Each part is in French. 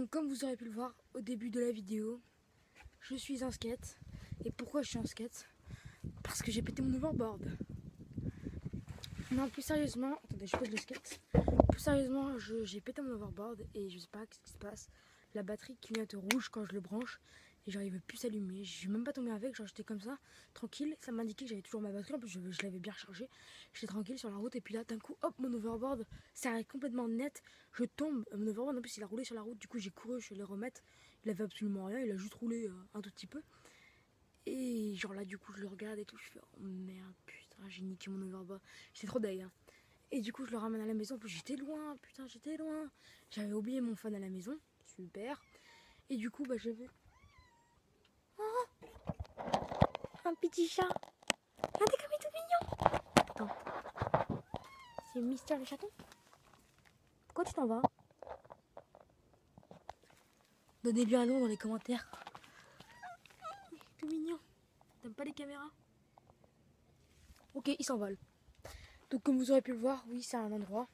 Donc comme vous aurez pu le voir au début de la vidéo, je suis en skate. Et pourquoi je suis en skate? Parce que j'ai pété mon overboard. Non, plus sérieusement, attendez, je pose le skate. Plus sérieusement, j'ai pété mon overboard et je sais pas ce qui se passe. La batterie clignote rouge quand je le branche et j'arrive plus s'allumer. Je suis même pas tombé avec, genre j'étais comme ça, tranquille. Ça m'indiquait que j'avais toujours ma batterie, en plus je, l'avais bien rechargé. J'étais tranquille sur la route et puis là d'un coup, hop, mon overboard s'arrête complètement net. Je tombe, mon overboard en plus il a roulé sur la route, du coup j'ai couru, je suis allé remettre. Il avait absolument rien, il a juste roulé euh, un tout petit peu. Et genre là du coup je le regarde et tout, je fais oh merde, putain, j'ai niqué mon overboard. J'étais trop deg. Hein. Et du coup je le ramène à la maison, en plus j'étais loin, putain j'étais loin. J'avais oublié mon phone à la maison, super. Et du coup bah je vais un petit chat. Regardez comme il est tout mignon. Attends. C'est Mister le chaton Pourquoi tu t'en vas? Donnez-lui un nom dans les commentaires. Tout mignon. T'aimes pas les caméras? Ok, il s'envole. Donc comme vous aurez pu le voir, oui, c'est un endroit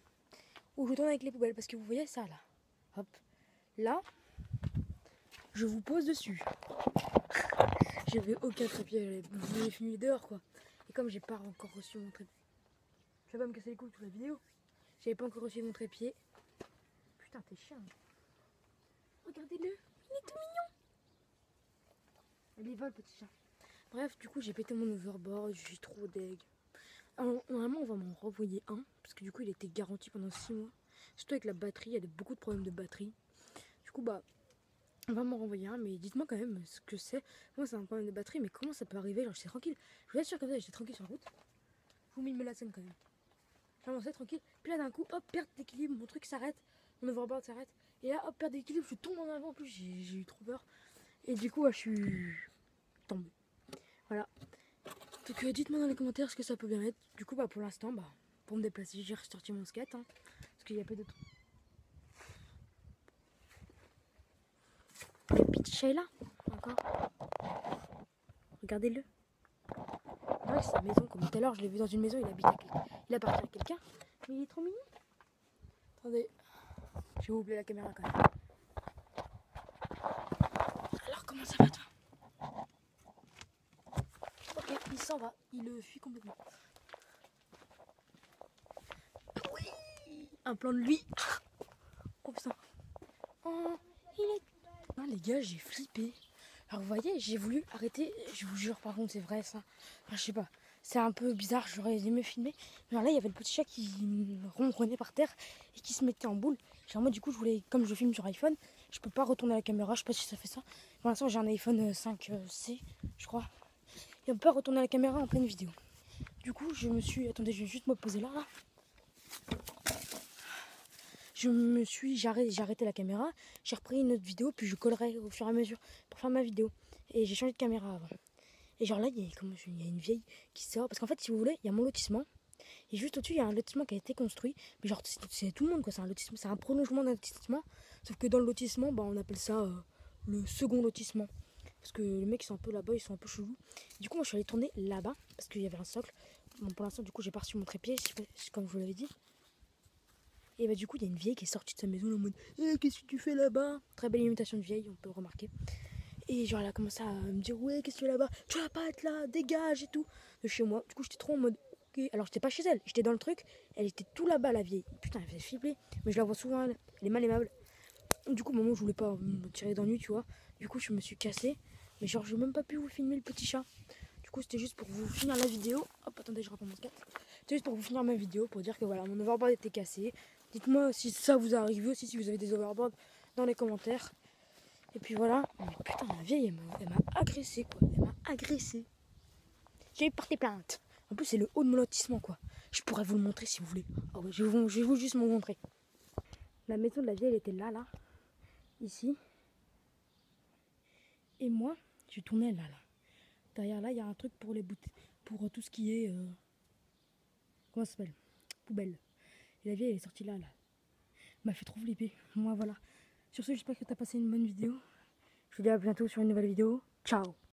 où je tourne avec les poubelles. Parce que vous voyez ça là. Hop. Là, je vous pose dessus. J'avais aucun trépied, j'avais fini dehors quoi. Et comme j'ai pas encore reçu mon trépied, je vais pas me casser les couilles toute la vidéo. J'avais pas encore reçu mon trépied. Putain, t'es chiant. Regardez-le, il est tout mignon. Il est le petit chat. Bref, du coup, j'ai pété mon overboard, je suis trop deg. Alors, normalement, on va m'en renvoyer un, parce que du coup, il était garanti pendant 6 mois. Surtout avec la batterie, il y a beaucoup de problèmes de batterie. Du coup, bah, on va m'en renvoyer un, mais dites-moi quand même ce que c'est. Moi, c'est un problème de batterie, mais comment ça peut arriver Genre, j'étais tranquille. Je vous assure comme ça, j'étais tranquille sur la route. Vous mille la scène quand même. J'avançais tranquille. Puis là, d'un coup, hop, perte d'équilibre, mon truc s'arrête. Mon overboard s'arrête. Et là, hop, perte d'équilibre, je tombe en avant. En plus, j'ai eu trop peur. Et du coup, je suis tombé. Voilà. Donc, euh, dites-moi dans les commentaires ce que ça peut bien être. Du coup, bah, pour l'instant, bah, pour me déplacer, j'ai ressorti mon skate. Hein, parce qu'il n'y a pas d'autre. Le petit chat est là, encore. Regardez-le. Ouais, c'est sa maison, comme tout à l'heure, je l'ai vu dans une maison, il habite à Il appartient à quelqu'un, mais il est trop mignon. Attendez, j'ai oublié la caméra quand même. Alors, comment ça va, toi? Ok, il s'en va, il le fuit complètement. Oui Un plan de lui. Oh putain. Oh, il est ah, les gars, j'ai flippé. Alors vous voyez, j'ai voulu arrêter, je vous jure par contre c'est vrai ça. je sais pas, c'est un peu bizarre, j'aurais aimé filmer. Mais là il y avait le petit chat qui ronronnait par terre et qui se mettait en boule. Genre moi du coup je voulais, comme je filme sur iPhone, je peux pas retourner la caméra, je sais pas si ça fait ça. Pour l'instant j'ai un iPhone 5C, euh, je crois. Et on peut pas retourner la caméra en pleine vidéo. Du coup je me suis, attendez je vais juste me poser là là je me suis, j'ai arrêté, la caméra, j'ai repris une autre vidéo, puis je collerai au fur et à mesure pour faire ma vidéo. Et j'ai changé de caméra avant. Et genre là, il y, a, a une vieille qui sort. Parce qu'en fait, si vous voulez, il y a mon lotissement. Et juste au-dessus, il y a un lotissement qui a été construit. Mais genre, c'est tout le monde, quoi. C'est un lotissement, c'est un prolongement d'un lotissement. Sauf que dans le lotissement, bah, on appelle ça euh, le second lotissement. Parce que les mecs, ils sont un peu là-bas, ils sont un peu chelous. Du coup, moi, je suis allée tourner là-bas. Parce qu'il y avait un socle. Bon, pour l'instant, du coup, j'ai pas reçu mon trépied, comme je vous l'avais dit. Et bah du coup il y a une vieille qui est sortie de sa maison en mode eh, qu'est-ce que tu fais là-bas? Très belle imitation de vieille, on peut remarquer. Et genre elle a commencé à me dire ouais qu'est-ce que tu fais là-bas? Tu vas pas être là, dégage et tout de chez moi. Du coup j'étais trop en mode ok. Alors j'étais pas chez elle, j'étais dans le truc, elle était tout là-bas la vieille. Putain elle fait flipper, mais je la vois souvent, elle, est mal aimable. Du coup moment je voulais pas me tirer d'ennui tu vois. Du coup je me suis cassé, mais genre j'ai même pas pu vous filmer le petit chat. Du coup c'était juste pour vous finir la vidéo. Hop attendez je reprends mon skate. C'était juste pour vous finir ma vidéo, pour dire que voilà mon overboard était cassé. Dites-moi si ça vous arrive aussi, si vous avez des overboards dans les commentaires. Et puis voilà. Mais putain, la vieille, elle m'a agressé, quoi. Elle m'a agressé. J'ai porté plainte. En plus, c'est le haut de mon lotissement, quoi. Je pourrais vous le montrer si vous voulez. Oh, je, vais vous, je vais vous juste vous montrer. La maison de la vieille, était là, là. Ici. Et moi, je tournais là, là. Derrière là, il y a un truc pour les bouteilles. Pour tout ce qui est. Euh, comment ça s'appelle? Poubelle. La vieille, est sortie là, là. M'a fait trop flipper. Moi, voilà. Sur ce, j'espère que tu as passé une bonne vidéo. Je vous dis à bientôt sur une nouvelle vidéo. Ciao